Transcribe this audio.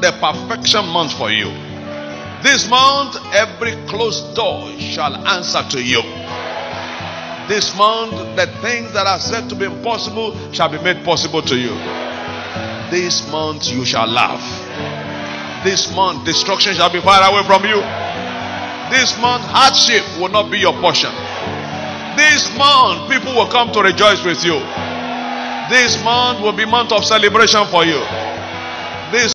the perfection month for you. This month, every closed door shall answer to you. This month, the things that are said to be impossible shall be made possible to you. This month, you shall laugh. This month, destruction shall be far away from you. This month, hardship will not be your portion. This month, people will come to rejoice with you. This month will be month of celebration for you.